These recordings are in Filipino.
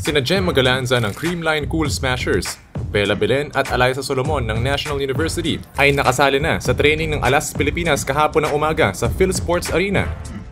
Sina Jem Magalanza ng Creamline Cool Smashers, Bella Belen at Eliza Solomon ng National University ay nakasali na sa training ng Alas Pilipinas kahapon ng umaga sa PhilSports Arena.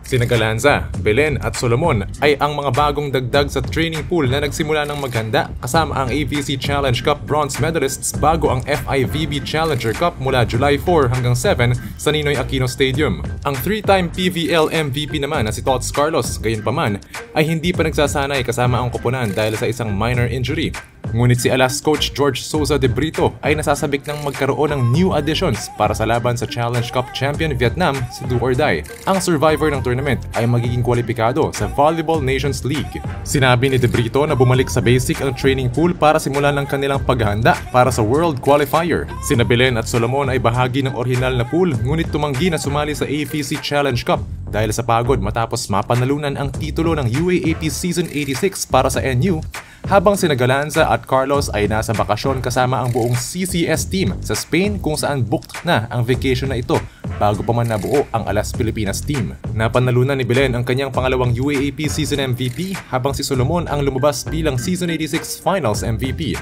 Sina Galanza, Belen at Solomon ay ang mga bagong dagdag sa training pool na nagsimula ng maghanda kasama ang AVC Challenge Cup bronze medalists bago ang FIVB Challenger Cup mula July 4 hanggang 7 sa Ninoy Aquino Stadium. Ang three-time PVL MVP naman na si Tots Carlos, gayunpaman, ay hindi pa nagsasanay kasama ang koponan dahil sa isang minor injury. Ngunit si Alas coach George Souza de Brito ay nasasabik ng magkaroon ng new additions para sa laban sa Challenge Cup champion Vietnam sa Do or Die. Ang survivor ng tournament ay magiging kwalipikado sa Volleyball Nations League. Sinabi ni de Brito na bumalik sa basic ang training pool para simulan ng kanilang paghahanda para sa World Qualifier. Sina Belen at Solomon ay bahagi ng original na pool ngunit tumanggi na sumali sa AFC Challenge Cup dahil sa pagod matapos mapanalunan ang titulo ng UAAP Season 86 para sa NU habang sina Galanza at Carlos ay nasa bakasyon kasama ang buong CCS team sa Spain kung saan booked na ang vacation na ito bago pa man nabuo ang Alas Pilipinas team. Napanalunan ni Belen ang kanyang pangalawang UAAP season MVP habang si Solomon ang lumabas bilang Season 86 Finals MVP.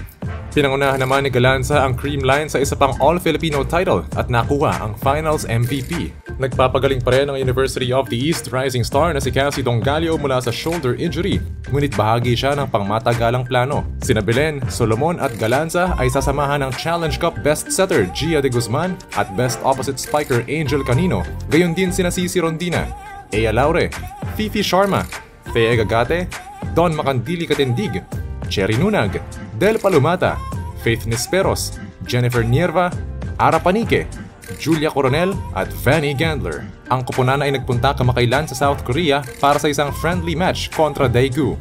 Pinangunahan naman ni Galanza ang cream line sa isa pang All-Filipino title at nakuha ang Finals MVP. Nagpapagaling pa rin ang University of the East rising star na si Cassie Dongalio mula sa shoulder injury, ngunit bahagi siya ng pangmatagalang plano. Sina Belen, Solomon at Galanza ay sasamahan ng Challenge Cup best setter Gia de Guzman at best opposite spiker Angel Canino. Gayon din sina Cici Rondina, Ea Laure, Fifi Sharma, Thea Gagate, Don Macandili Katindig, Cherry Nunag, Del Palumata, Faith Nisperos, Jennifer Nierva, Ara Panique, Julia Coronel at Fanny Gandler. Ang kupunan ay nagpunta kamakailan sa South Korea para sa isang friendly match kontra Daegu.